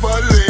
never leave.